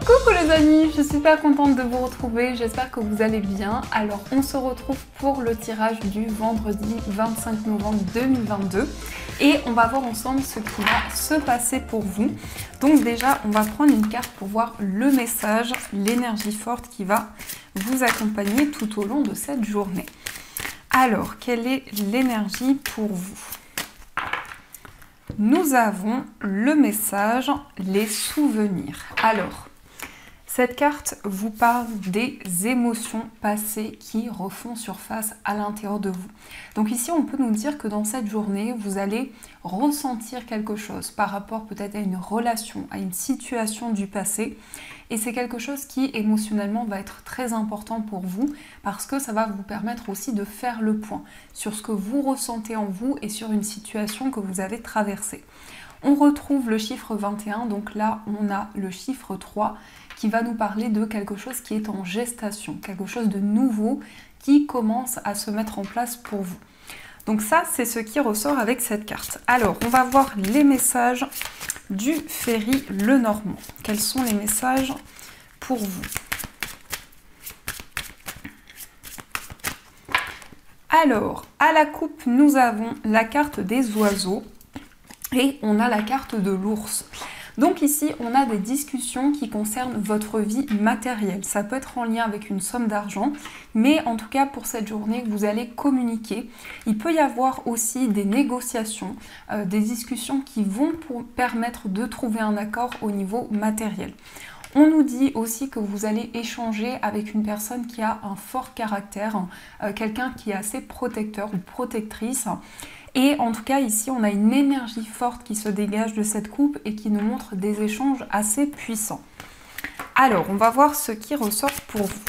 Coucou les amis, je suis super contente de vous retrouver, j'espère que vous allez bien. Alors on se retrouve pour le tirage du vendredi 25 novembre 2022 et on va voir ensemble ce qui va se passer pour vous. Donc déjà on va prendre une carte pour voir le message, l'énergie forte qui va vous accompagner tout au long de cette journée. Alors quelle est l'énergie pour vous? Nous avons le message, les souvenirs. Alors, cette carte vous parle des émotions passées qui refont surface à l'intérieur de vous. Donc ici, on peut nous dire que dans cette journée, vous allez ressentir quelque chose par rapport peut-être à une relation, à une situation du passé. Et c'est quelque chose qui émotionnellement va être très important pour vous parce que ça va vous permettre aussi de faire le point sur ce que vous ressentez en vous et sur une situation que vous avez traversée. On retrouve le chiffre 21, donc là on a le chiffre 3 qui va nous parler de quelque chose qui est en gestation, quelque chose de nouveau qui commence à se mettre en place pour vous. Donc ça, c'est ce qui ressort avec cette carte. Alors, on va voir les messages du Ferry Le Normand. Quels sont les messages pour vous? Alors, à la coupe, nous avons la carte des oiseaux et on a la carte de l'ours. Donc ici, on a des discussions qui concernent votre vie matérielle. Ça peut être en lien avec une somme d'argent, mais en tout cas pour cette journée, vous allez communiquer. Il peut y avoir aussi des négociations, euh, des discussions qui vont permettre de trouver un accord au niveau matériel. On nous dit aussi que vous allez échanger avec une personne qui a un fort caractère, euh, quelqu'un qui est assez protecteur ou protectrice. Et en tout cas, ici, on a une énergie forte qui se dégage de cette coupe et qui nous montre des échanges assez puissants. Alors, on va voir ce qui ressort pour vous.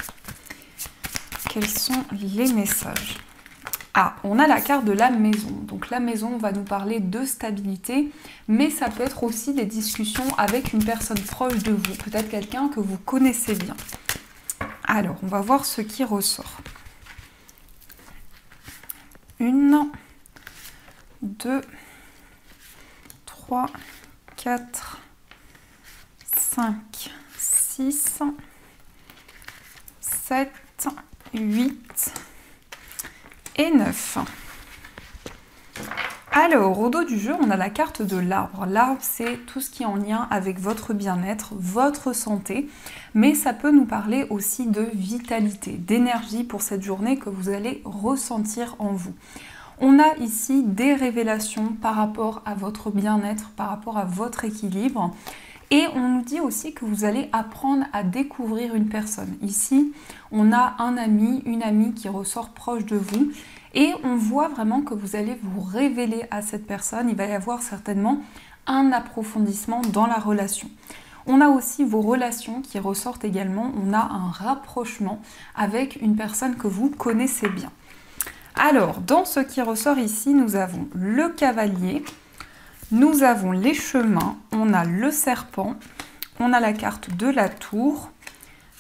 Quels sont les messages? Ah, on a la carte de la maison. Donc la maison va nous parler de stabilité, mais ça peut être aussi des discussions avec une personne proche de vous, peut-être quelqu'un que vous connaissez bien. Alors, on va voir ce qui ressort. Une, 2, 3, 4, 5, 6, 7, 8 et 9. Alors, au dos du jeu, on a la carte de l'arbre. L'arbre, c'est tout ce qui est en lien avec votre bien-être, votre santé, mais ça peut nous parler aussi de vitalité, d'énergie pour cette journée que vous allez ressentir en vous. On a ici des révélations par rapport à votre bien-être, par rapport à votre équilibre. Et on nous dit aussi que vous allez apprendre à découvrir une personne. Ici, on a un ami, une amie qui ressort proche de vous. Et on voit vraiment que vous allez vous révéler à cette personne. Il va y avoir certainement un approfondissement dans la relation. On a aussi vos relations qui ressortent également. On a un rapprochement avec une personne que vous connaissez bien. Alors, dans ce qui ressort ici, nous avons le cavalier, nous avons les chemins, on a le serpent, on a la carte de la tour,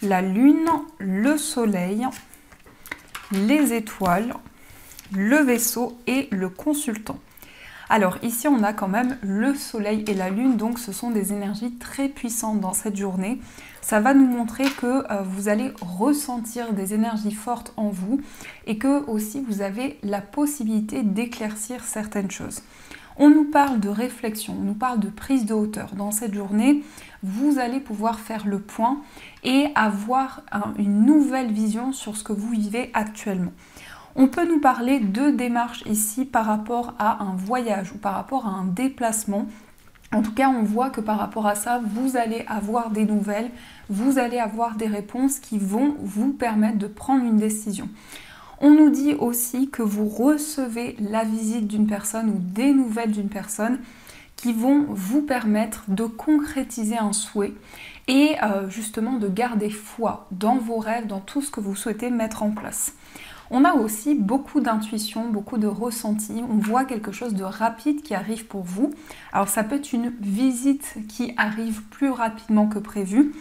la lune, le soleil, les étoiles, le vaisseau et le consultant. Alors ici on a quand même le soleil et la lune, donc ce sont des énergies très puissantes dans cette journée. Ça va nous montrer que euh, vous allez ressentir des énergies fortes en vous et que aussi vous avez la possibilité d'éclaircir certaines choses. On nous parle de réflexion, on nous parle de prise de hauteur. Dans cette journée, vous allez pouvoir faire le point et avoir une nouvelle vision sur ce que vous vivez actuellement. On peut nous parler de démarches ici par rapport à un voyage ou par rapport à un déplacement. En tout cas, on voit que par rapport à ça, vous allez avoir des nouvelles, vous allez avoir des réponses qui vont vous permettre de prendre une décision. On nous dit aussi que vous recevez la visite d'une personne ou des nouvelles d'une personne qui vont vous permettre de concrétiser un souhait et euh, justement de garder foi dans vos rêves, dans tout ce que vous souhaitez mettre en place. On a aussi beaucoup d'intuition, beaucoup de ressenti. On voit quelque chose de rapide qui arrive pour vous. Alors ça peut être une visite qui arrive plus rapidement que prévu,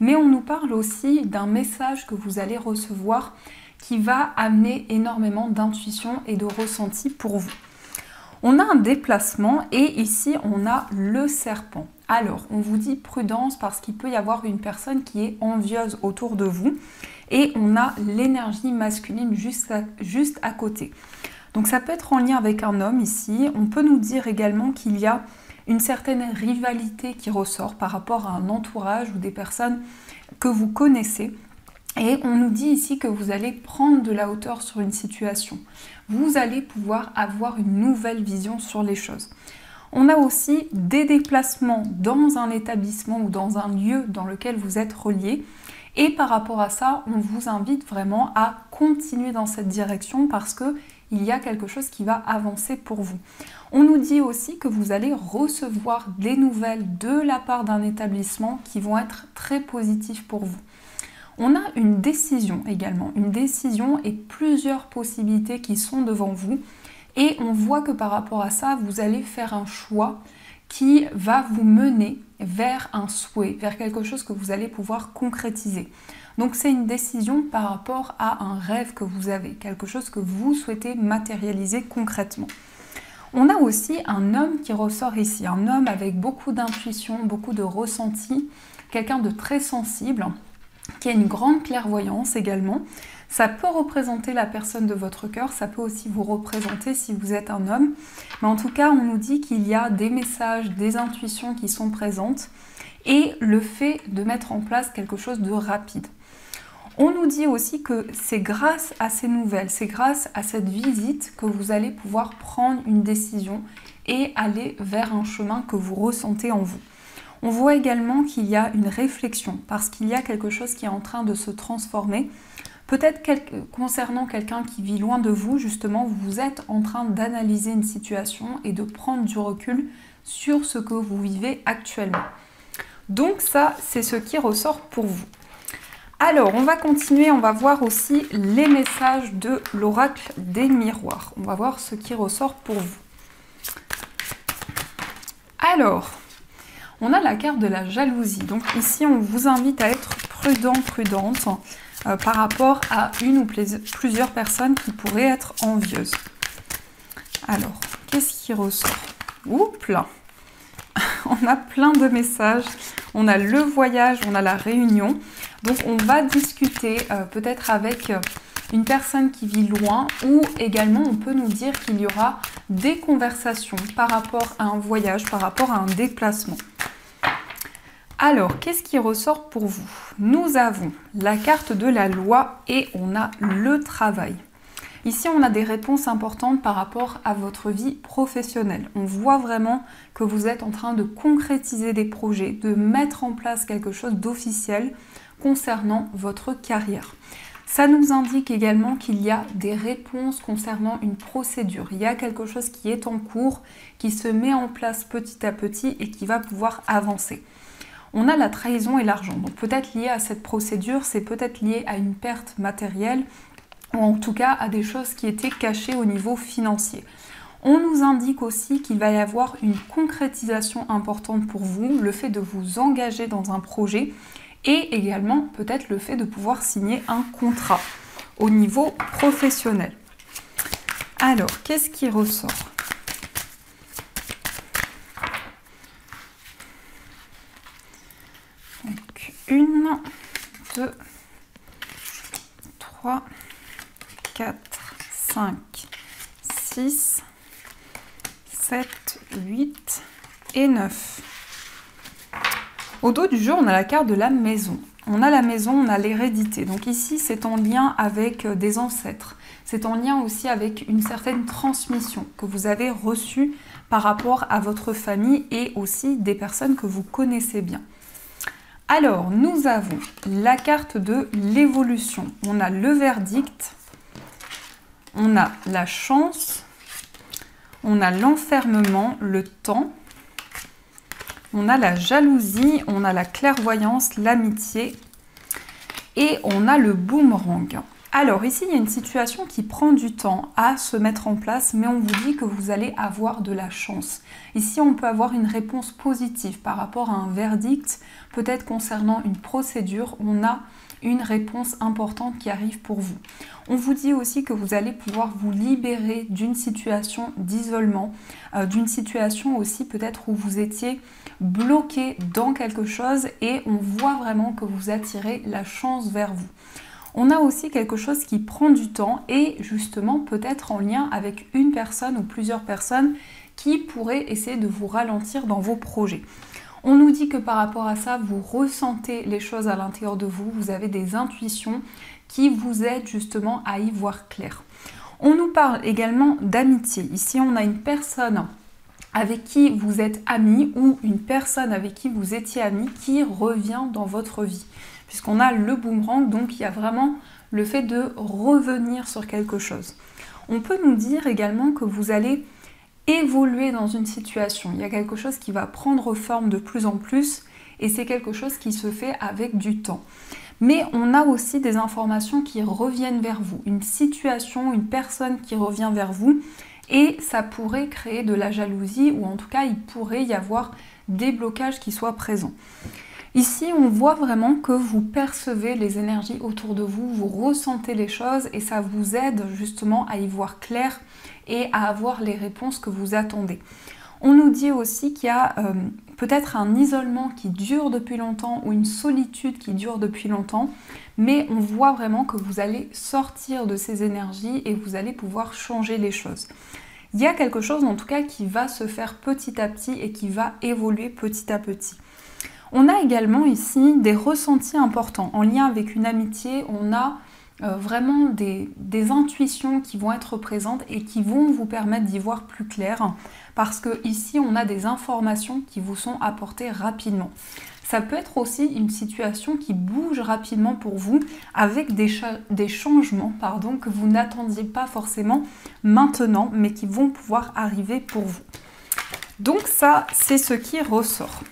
mais on nous parle aussi d'un message que vous allez recevoir qui va amener énormément d'intuition et de ressenti pour vous. On a un déplacement et ici on a le serpent. Alors, on vous dit prudence parce qu'il peut y avoir une personne qui est envieuse autour de vous et on a l'énergie masculine juste juste à côté. Donc ça peut être en lien avec un homme ici. On peut nous dire également qu'il y a une certaine rivalité qui ressort par rapport à un entourage ou des personnes que vous connaissez. Et on nous dit ici que vous allez prendre de la hauteur sur une situation. Vous allez pouvoir avoir une nouvelle vision sur les choses. On a aussi des déplacements dans un établissement ou dans un lieu dans lequel vous êtes relié. Et par rapport à ça, on vous invite vraiment à continuer dans cette direction parce que il y a quelque chose qui va avancer pour vous. On nous dit aussi que vous allez recevoir des nouvelles de la part d'un établissement qui vont être très positifs pour vous. On a une décision également, une décision et plusieurs possibilités qui sont devant vous. Et on voit que par rapport à ça, vous allez faire un choix qui va vous mener vers un souhait, vers quelque chose que vous allez pouvoir concrétiser. Donc c'est une décision par rapport à un rêve que vous avez, quelque chose que vous souhaitez matérialiser concrètement. On a aussi un homme qui ressort ici, un homme avec beaucoup d'intuition, beaucoup de ressenti, quelqu'un de très sensible, qui a une grande clairvoyance également. Ça peut représenter la personne de votre cœur, ça peut aussi vous représenter si vous êtes un homme. Mais en tout cas, on nous dit qu'il y a des messages, des intuitions qui sont présentes et le fait de mettre en place quelque chose de rapide. On nous dit aussi que c'est grâce à ces nouvelles, c'est grâce à cette visite que vous allez pouvoir prendre une décision et aller vers un chemin que vous ressentez en vous. On voit également qu'il y a une réflexion parce qu'il y a quelque chose qui est en train de se transformer. Peut-être concernant quelqu'un qui vit loin de vous, justement, vous êtes en train d'analyser une situation et de prendre du recul sur ce que vous vivez actuellement. Donc ça, c'est ce qui ressort pour vous. Alors, on va continuer, on va voir aussi les messages de l'oracle des miroirs. On va voir ce qui ressort pour vous. Alors, on a la carte de la jalousie. Donc ici, on vous invite à être prudent, prudente euh, par rapport à une ou plusieurs personnes qui pourraient être envieuses. Alors, qu'est-ce qui ressort? Oups là On a plein de messages. On a le voyage, on a la réunion. Donc on va discuter euh, peut-être avec euh, une personne qui vit loin ou également on peut nous dire qu'il y aura des conversations par rapport à un voyage, par rapport à un déplacement. Alors, qu'est-ce qui ressort pour vous? Nous avons la carte de la loi et on a le travail. Ici, on a des réponses importantes par rapport à votre vie professionnelle. On voit vraiment que vous êtes en train de concrétiser des projets, de mettre en place quelque chose d'officiel concernant votre carrière. Ça nous indique également qu'il y a des réponses concernant une procédure. Il y a quelque chose qui est en cours, qui se met en place petit à petit et qui va pouvoir avancer. On a la trahison et l'argent. Donc peut-être lié à cette procédure, c'est peut-être lié à une perte matérielle ou en tout cas à des choses qui étaient cachées au niveau financier. On nous indique aussi qu'il va y avoir une concrétisation importante pour vous, le fait de vous engager dans un projet et également peut-être le fait de pouvoir signer un contrat au niveau professionnel. Alors, qu'est-ce qui ressort? Donc, une, deux, trois, quatre, cinq, six, sept, huit et neuf. Au dos du jeu, on a la carte de la maison. On a la maison, on a l'hérédité. Donc ici, c'est en lien avec euh, des ancêtres. C'est en lien aussi avec une certaine transmission que vous avez reçue par rapport à votre famille et aussi des personnes que vous connaissez bien. Alors, nous avons la carte de l'évolution. On a le verdict, on a la chance, on a l'enfermement, le temps, on a la jalousie, on a la clairvoyance, l'amitié et on a le boomerang. Alors ici, il y a une situation qui prend du temps à se mettre en place, mais on vous dit que vous allez avoir de la chance. Ici, on peut avoir une réponse positive par rapport à un verdict, peut-être concernant une procédure. On a une réponse importante qui arrive pour vous. On vous dit aussi que vous allez pouvoir vous libérer d'une situation d'isolement, euh, d'une situation aussi peut-être où vous étiez bloqué dans quelque chose et on voit vraiment que vous attirez la chance vers vous. On a aussi quelque chose qui prend du temps et justement peut-être en lien avec une personne ou plusieurs personnes qui pourraient essayer de vous ralentir dans vos projets. On nous dit que par rapport à ça, vous ressentez les choses à l'intérieur de vous, vous avez des intuitions qui vous aident justement à y voir clair. On nous parle également d'amitié. Ici, on a une personne avec qui vous êtes ami ou une personne avec qui vous étiez ami qui revient dans votre vie. Puisqu'on a le boomerang, donc il y a vraiment le fait de revenir sur quelque chose. On peut nous dire également que vous allez évoluer dans une situation. Il y a quelque chose qui va prendre forme de plus en plus et c'est quelque chose qui se fait avec du temps. Mais on a aussi des informations qui reviennent vers vous, une situation, une personne qui revient vers vous et ça pourrait créer de la jalousie ou en tout cas il pourrait y avoir des blocages qui soient présents. Ici, on voit vraiment que vous percevez les énergies autour de vous, vous ressentez les choses et ça vous aide justement à y voir clair et à avoir les réponses que vous attendez. On nous dit aussi qu'il y a euh, peut-être un isolement qui dure depuis longtemps ou une solitude qui dure depuis longtemps, mais on voit vraiment que vous allez sortir de ces énergies et vous allez pouvoir changer les choses. Il y a quelque chose en tout cas qui va se faire petit à petit et qui va évoluer petit à petit. On a également ici des ressentis importants en lien avec une amitié. On a euh, vraiment des, intuitions qui vont être présentes et qui vont vous permettre d'y voir plus clair parce que ici on a des informations qui vous sont apportées rapidement. Ça peut être aussi une situation qui bouge rapidement pour vous avec des, changements pardon, que vous n'attendiez pas forcément maintenant mais qui vont pouvoir arriver pour vous. Donc ça, c'est ce qui ressort.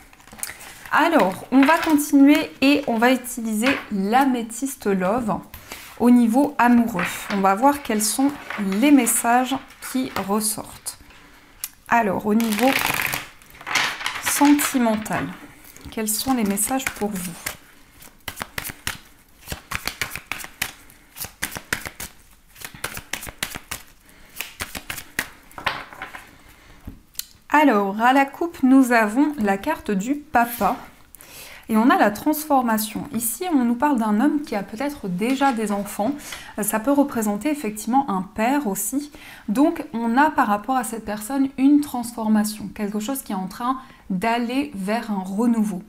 Alors, on va continuer et on va utiliser l'améthyste love au niveau amoureux. On va voir quels sont les messages qui ressortent. Alors, au niveau sentimental, quels sont les messages pour vous? Alors, à la coupe, nous avons la carte du papa. Et on a la transformation. Ici, on nous parle d'un homme qui a peut-être déjà des enfants. Ça peut représenter effectivement un père aussi. Donc, on a par rapport à cette personne une transformation, quelque chose qui est en train d'aller vers un renouveau.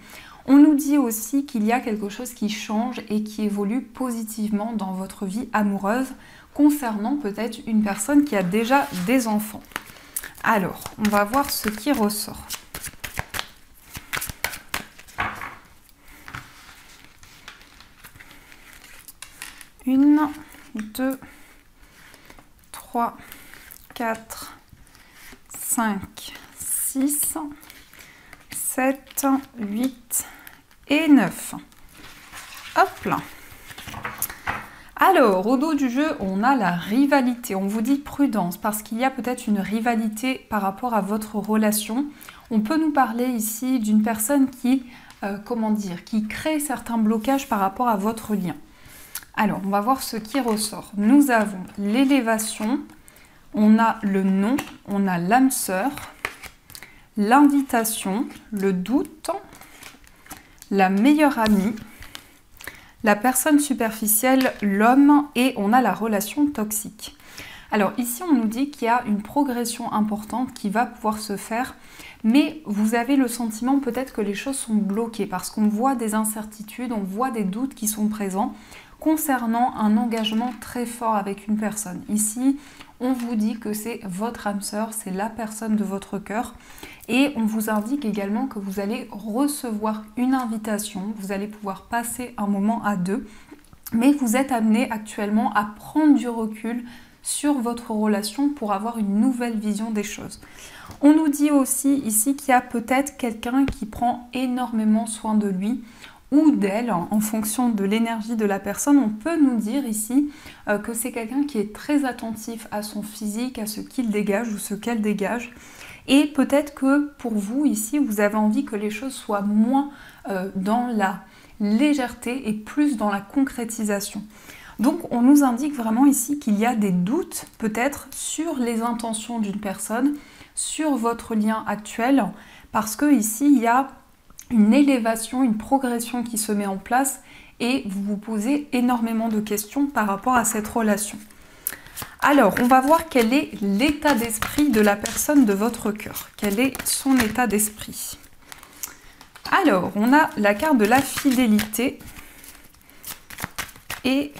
On nous dit aussi qu'il y a quelque chose qui change et qui évolue positivement dans votre vie amoureuse concernant peut-être une personne qui a déjà des enfants. Alors, on va voir ce qui ressort. Une, deux, trois, quatre, cinq, six, sept, huit et neuf. Hop là. Alors, au dos du jeu, on a la rivalité. On vous dit prudence parce qu'il y a peut-être une rivalité par rapport à votre relation. On peut nous parler ici d'une personne qui, euh, comment dire, qui crée certains blocages par rapport à votre lien. Alors, on va voir ce qui ressort. Nous avons l'élévation, on a le nom, on a l'âme sœur, l'invitation, le doute, la meilleure amie, la personne superficielle, l'homme, et on a la relation toxique. Alors ici, on nous dit qu'il y a une progression importante qui va pouvoir se faire, mais vous avez le sentiment peut-être que les choses sont bloquées parce qu'on voit des incertitudes, on voit des doutes qui sont présents concernant un engagement très fort avec une personne. Ici, on vous dit que c'est votre âme sœur, c'est la personne de votre cœur. Et on vous indique également que vous allez recevoir une invitation, vous allez pouvoir passer un moment à deux, mais vous êtes amené actuellement à prendre du recul sur votre relation pour avoir une nouvelle vision des choses. On nous dit aussi ici qu'il y a peut-être quelqu'un qui prend énormément soin de lui ou d'elle, en fonction de l'énergie de la personne, on peut nous dire ici euh, que c'est quelqu'un qui est très attentif à son physique, à ce qu'il dégage ou ce qu'elle dégage. Et peut-être que pour vous ici, vous avez envie que les choses soient moins euh, dans la légèreté et plus dans la concrétisation. Donc on nous indique vraiment ici qu'il y a des doutes peut-être sur les intentions d'une personne, sur votre lien actuel, parce que ici il y a une élévation, une progression qui se met en place et vous vous posez énormément de questions par rapport à cette relation. Alors, on va voir quel est l'état d'esprit de la personne de votre cœur. Quel est son état d'esprit? Alors, on a la carte de la fidélité et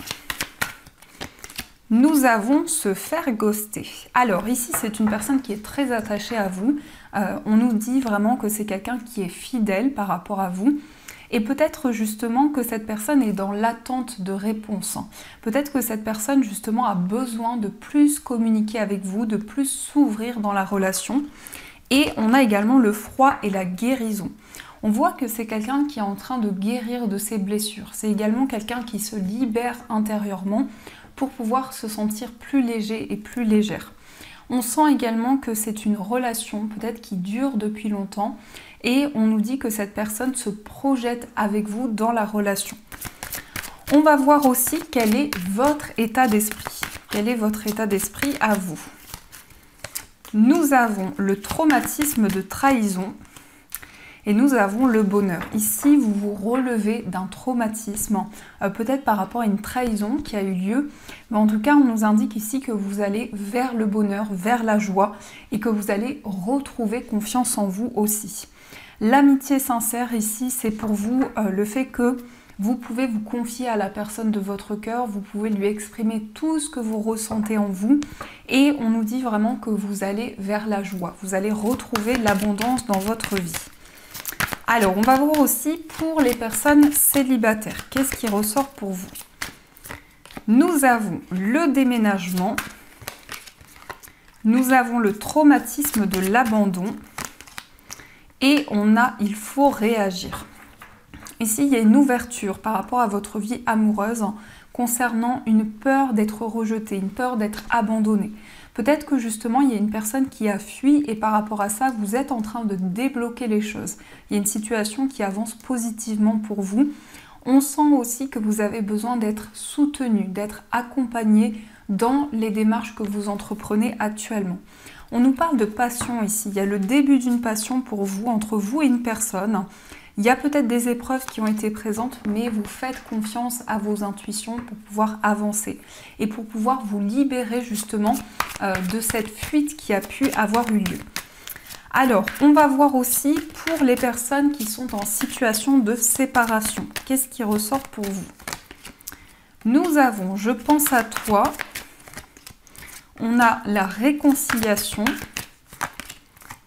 nous avons se faire ghoster. Alors ici, c'est une personne qui est très attachée à vous. Euh, on nous dit vraiment que c'est quelqu'un qui est fidèle par rapport à vous. Et peut-être justement que cette personne est dans l'attente de réponses. Peut-être que cette personne justement a besoin de plus communiquer avec vous, de plus s'ouvrir dans la relation. Et on a également le froid et la guérison. On voit que c'est quelqu'un qui est en train de guérir de ses blessures. C'est également quelqu'un qui se libère intérieurement pour pouvoir se sentir plus léger et plus légère. On sent également que c'est une relation peut-être qui dure depuis longtemps et on nous dit que cette personne se projette avec vous dans la relation. On va voir aussi quel est votre état d'esprit. Quel est votre état d'esprit à vous? Nous avons le traumatisme de trahison et nous avons le bonheur. Ici, vous vous relevez d'un traumatisme, euh, peut-être par rapport à une trahison qui a eu lieu, mais en tout cas, on nous indique ici que vous allez vers le bonheur, vers la joie, et que vous allez retrouver confiance en vous aussi. L'amitié sincère ici, c'est pour vous euh, le fait que vous pouvez vous confier à la personne de votre cœur, vous pouvez lui exprimer tout ce que vous ressentez en vous et on nous dit vraiment que vous allez vers la joie, vous allez retrouver l'abondance dans votre vie. Alors, on va voir aussi pour les personnes célibataires. Qu'est-ce qui ressort pour vous? Nous avons le déménagement. Nous avons le traumatisme de l'abandon. Et on a il faut réagir. Ici, il y a une ouverture par rapport à votre vie amoureuse concernant une peur d'être rejeté, une peur d'être abandonné. Peut-être que justement il y a une personne qui a fui et par rapport à ça vous êtes en train de débloquer les choses. Il y a une situation qui avance positivement pour vous. On sent aussi que vous avez besoin d'être soutenu, d'être accompagné dans les démarches que vous entreprenez actuellement. On nous parle de passion ici. Il y a le début d'une passion pour vous, entre vous et une personne. Il y a peut-être des épreuves qui ont été présentes, mais vous faites confiance à vos intuitions pour pouvoir avancer et pour pouvoir vous libérer justement euh, de cette fuite qui a pu avoir eu lieu. Alors, on va voir aussi pour les personnes qui sont en situation de séparation. Qu'est-ce qui ressort pour vous? Nous avons Je pense à toi. On a la réconciliation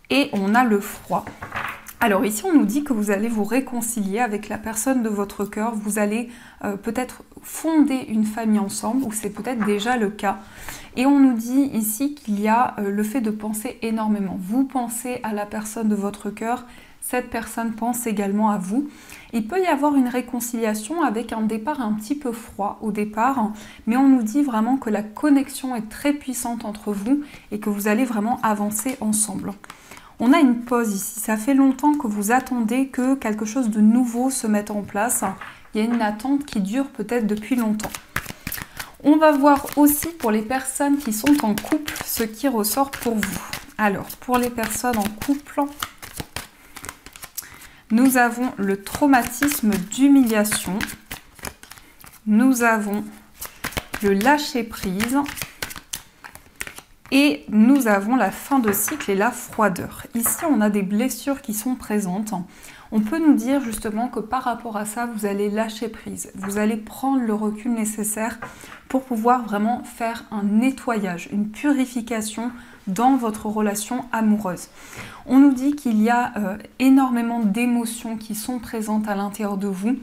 et on a le froid. Alors ici, on nous dit que vous allez vous réconcilier avec la personne de votre cœur. Vous allez euh, peut-être fonder une famille ensemble, ou c'est peut-être déjà le cas. Et on nous dit ici qu'il y a euh, le fait de penser énormément. Vous pensez à la personne de votre cœur, cette personne pense également à vous. Il peut y avoir une réconciliation avec un départ un petit peu froid au départ, mais on nous dit vraiment que la connexion est très puissante entre vous et que vous allez vraiment avancer ensemble. On a une pause ici. Ça fait longtemps que vous attendez que quelque chose de nouveau se mette en place. Il y a une attente qui dure peut-être depuis longtemps. On va voir aussi pour les personnes qui sont en couple ce qui ressort pour vous. Alors, pour les personnes en couple, nous avons le traumatisme d'humiliation. Nous avons le lâcher prise et nous avons la fin de cycle et la froideur. Ici, on a des blessures qui sont présentes. On peut nous dire justement que par rapport à ça, vous allez lâcher prise. Vous allez prendre le recul nécessaire pour pouvoir vraiment faire un nettoyage, une purification dans votre relation amoureuse. On nous dit qu'il y a euh, énormément d'émotions qui sont présentes à l'intérieur de vous.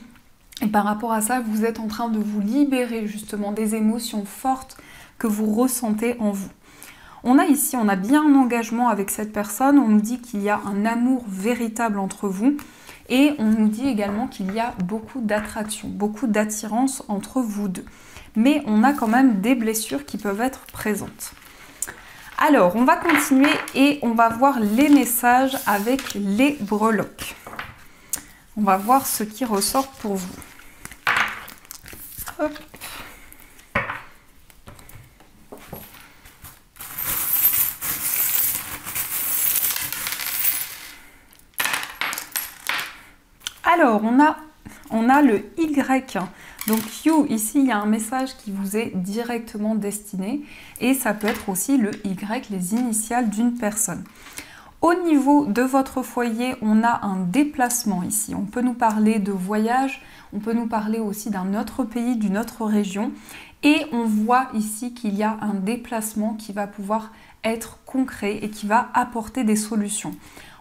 Et par rapport à ça, vous êtes en train de vous libérer justement des émotions fortes que vous ressentez en vous. On a ici, on a bien un engagement avec cette personne, on nous dit qu'il y a un amour véritable entre vous Et on nous dit également qu'il y a beaucoup d'attraction, beaucoup d'attirance entre vous deux. Mais on a quand même des blessures qui peuvent être présentes. Alors, on va continuer et on va voir les messages avec les breloques. On va voir ce qui ressort pour vous. Hop. Alors, on a, on a le Y. Donc You, ici, il y a un message qui vous est directement destiné et ça peut être aussi le Y, les initiales d'une personne. Au niveau de votre foyer, on a un déplacement ici. On peut nous parler de voyage, on peut nous parler aussi d'un autre pays, d'une autre région. Et on voit ici qu'il y a un déplacement qui va pouvoir être concret et qui va apporter des solutions.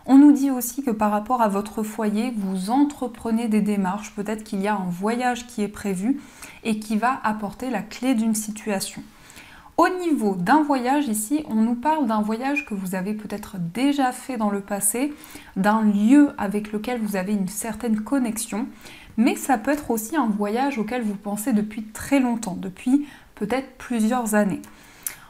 On nous dit aussi que par rapport à votre foyer, vous entreprenez des démarches, peut-être qu'il y a un voyage qui est prévu et qui va apporter la clé d'une situation. Au niveau d'un voyage ici, on nous parle d'un voyage que vous avez peut-être déjà fait dans le passé, d'un lieu avec lequel vous avez une certaine connexion, mais ça peut être aussi un voyage auquel vous pensez depuis très longtemps, depuis peut-être plusieurs années.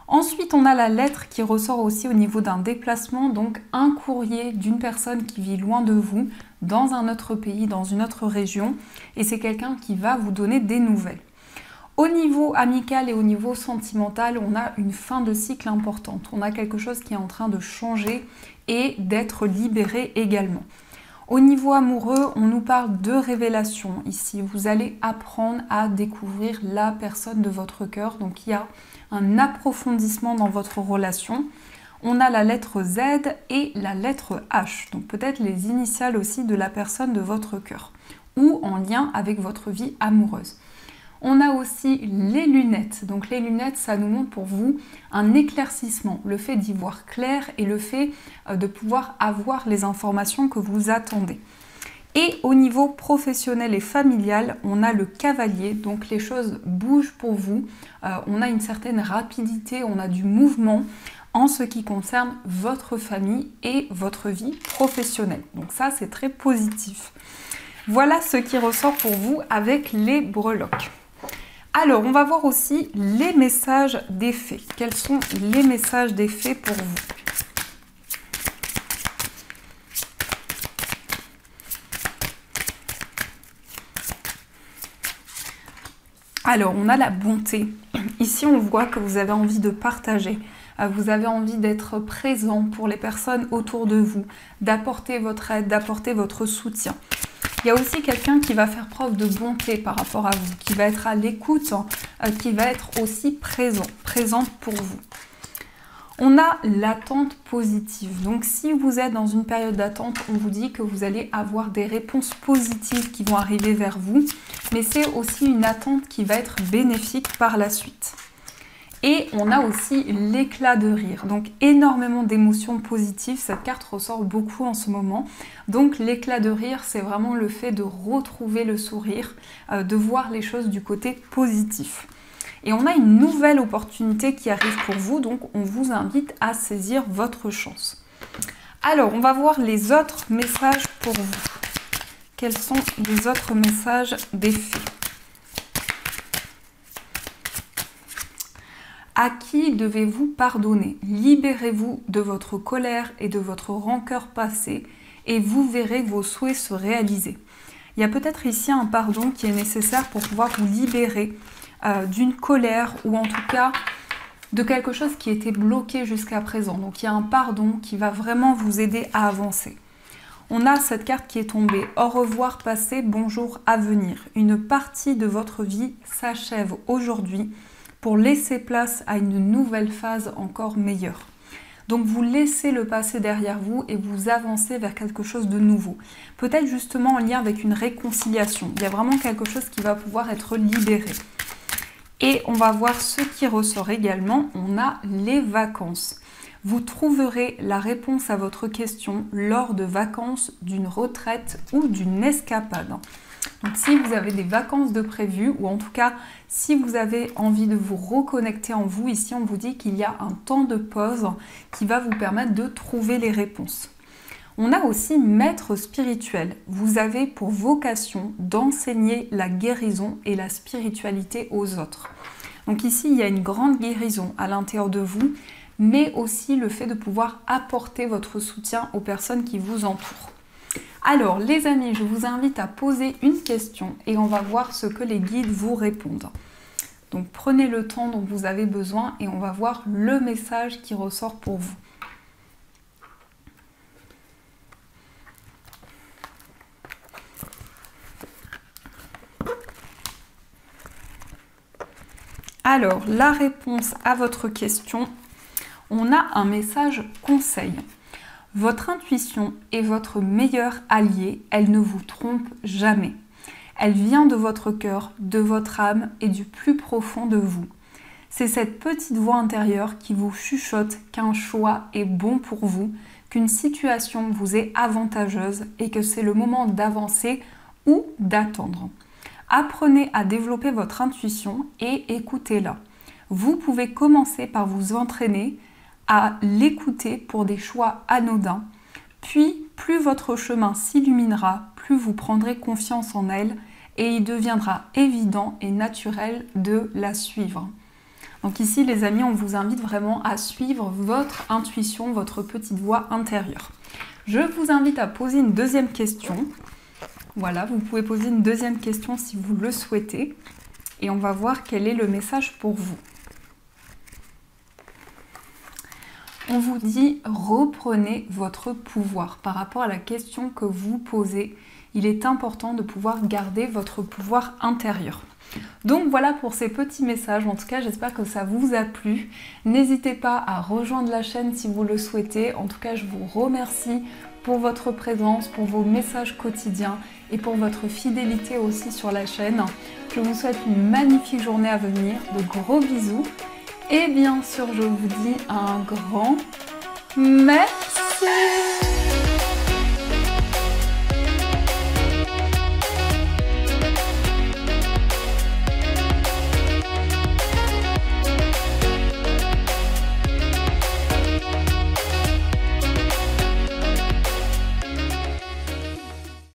Ensuite, on a la lettre qui ressort aussi au niveau d'un déplacement, donc un courrier d'une personne qui vit loin de vous, dans un autre pays, dans une autre région, et c'est quelqu'un qui va vous donner des nouvelles. Au niveau amical et au niveau sentimental, on a une fin de cycle importante. On a quelque chose qui est en train de changer et d'être libéré également. Au niveau amoureux, on nous parle de révélation ici. Vous allez apprendre à découvrir la personne de votre cœur. Donc il y a un approfondissement dans votre relation. On a la lettre Z et la lettre H, donc peut-être les initiales aussi de la personne de votre cœur, ou en lien avec votre vie amoureuse. On a aussi les lunettes. Donc les lunettes, ça nous montre pour vous un éclaircissement, le fait d'y voir clair et le fait euh, de pouvoir avoir les informations que vous attendez. Et au niveau professionnel et familial, on a le cavalier, donc les choses bougent pour vous, euh, on a une certaine rapidité, on a du mouvement en ce qui concerne votre famille et votre vie professionnelle. Donc ça, c'est très positif. Voilà ce qui ressort pour vous avec les breloques. Alors, on va voir aussi les messages d'effet. Quels sont les messages d'effet pour vous Alors, on a la bonté. Ici, on voit que vous avez envie de partager. Euh, vous avez envie d'être présent pour les personnes autour de vous, d'apporter votre aide, d'apporter votre soutien. Il y a aussi quelqu'un qui va faire preuve de bonté par rapport à vous, qui va être à l'écoute, euh, qui va être aussi présent, présente pour vous. On a l'attente positive. Donc si vous êtes dans une période d'attente, on vous dit que vous allez avoir des réponses positives qui vont arriver vers vous, mais c'est aussi une attente qui va être bénéfique par la suite. Et on a aussi l'éclat de rire. Donc énormément d'émotions positives. Cette carte ressort beaucoup en ce moment. Donc l'éclat de rire, c'est vraiment le fait de retrouver le sourire, euh, de voir les choses du côté positif. Et on a une nouvelle opportunité qui arrive pour vous, donc on vous invite à saisir votre chance. Alors, on va voir les autres messages pour vous. Quels sont les autres messages d'effet À qui devez-vous pardonner? Libérez-vous de votre colère et de votre rancœur passée et vous verrez vos souhaits se réaliser. Il y a peut-être ici un pardon qui est nécessaire pour pouvoir vous libérer euh, d'une colère ou en tout cas de quelque chose qui était bloqué jusqu'à présent. Donc il y a un pardon qui va vraiment vous aider à avancer. On a cette carte qui est tombée. Au revoir passé, bonjour à venir. Une partie de votre vie s'achève aujourd'hui laisser place à une nouvelle phase encore meilleure. Donc vous laissez le passé derrière vous et vous avancez vers quelque chose de nouveau. Peut-être justement en lien avec une réconciliation. Il y a vraiment quelque chose qui va pouvoir être libéré. Et on va voir ce qui ressort également. On a les vacances. Vous trouverez la réponse à votre question lors de vacances, d'une retraite ou d'une escapade. Donc si vous avez des vacances de prévu, ou en tout cas si vous avez envie de vous reconnecter en vous, ici on vous dit qu'il y a un temps de pause qui va vous permettre de trouver les réponses. On a aussi maître spirituel. Vous avez pour vocation d'enseigner la guérison et la spiritualité aux autres. Donc ici, il y a une grande guérison à l'intérieur de vous, mais aussi le fait de pouvoir apporter votre soutien aux personnes qui vous entourent. Alors les amis, je vous invite à poser une question et on va voir ce que les guides vous répondent. Donc prenez le temps dont vous avez besoin et on va voir le message qui ressort pour vous. Alors, la réponse à votre question, on a un message conseil. Votre intuition est votre meilleur allié, elle ne vous trompe jamais. Elle vient de votre cœur, de votre âme et du plus profond de vous. C'est cette petite voix intérieure qui vous chuchote qu'un choix est bon pour vous, qu'une situation vous est avantageuse et que c'est le moment d'avancer ou d'attendre. Apprenez à développer votre intuition et écoutez-la. Vous pouvez commencer par vous entraîner à l'écouter pour des choix anodins. Puis, plus votre chemin s'illuminera, plus vous prendrez confiance en elle et il deviendra évident et naturel de la suivre. Donc ici, les amis, on vous invite vraiment à suivre votre intuition, votre petite voix intérieure. Je vous invite à poser une deuxième question. Voilà, vous pouvez poser une deuxième question si vous le souhaitez. Et on va voir quel est le message pour vous. On vous dit reprenez votre pouvoir par rapport à la question que vous posez. Il est important de pouvoir garder votre pouvoir intérieur. Donc voilà pour ces petits messages. En tout cas, j'espère que ça vous a plu. N'hésitez pas à rejoindre la chaîne si vous le souhaitez. En tout cas, je vous remercie pour votre présence, pour vos messages quotidiens et pour votre fidélité aussi sur la chaîne. Je vous souhaite une magnifique journée à venir, de gros bisous et bien sûr je vous dis un grand merci